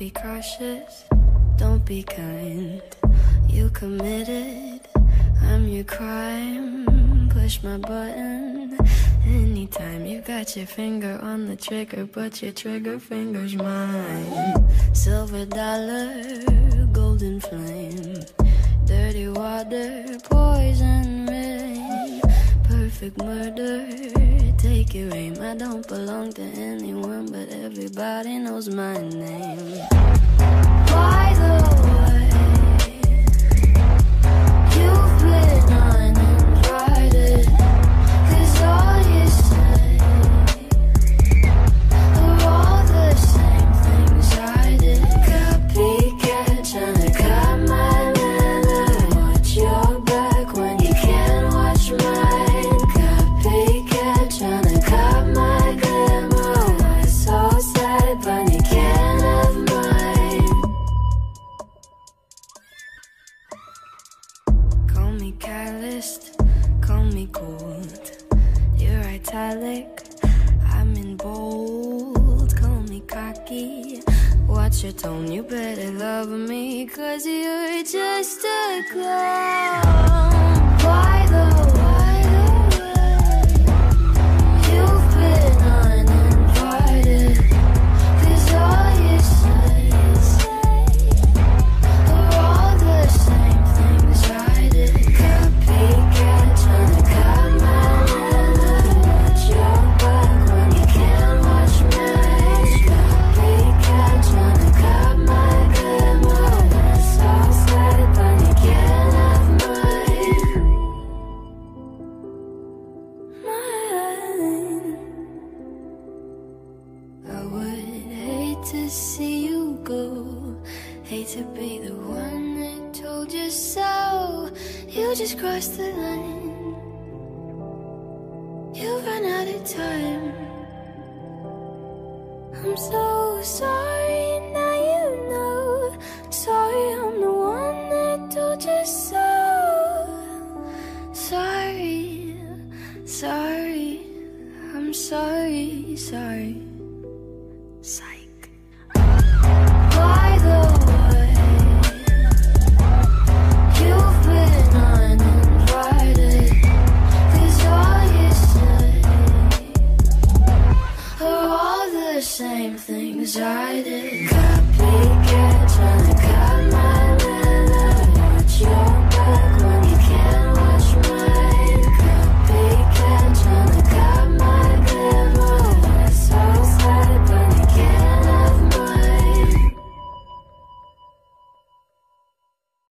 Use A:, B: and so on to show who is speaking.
A: be cautious, don't be kind. You committed, I'm your crime. Push my button anytime. You got your finger on the trigger, but your trigger finger's mine. Silver dollar, golden flame. Dirty water, poison rain. Perfect murder, take your aim. I don't belong to anyone, but everybody knows my name. Calloused, call me cold. You're italic, I'm in bold. Call me cocky, watch your tone. You better love me, cause you're just a clown. By the to see you go. Hate to be the one that told you so. You just crossed the line. You've run out of time. I'm so sorry, now you know. Sorry, I'm the one that told you so. Sorry, sorry, I'm sorry, sorry, sorry. same things I did. Copy.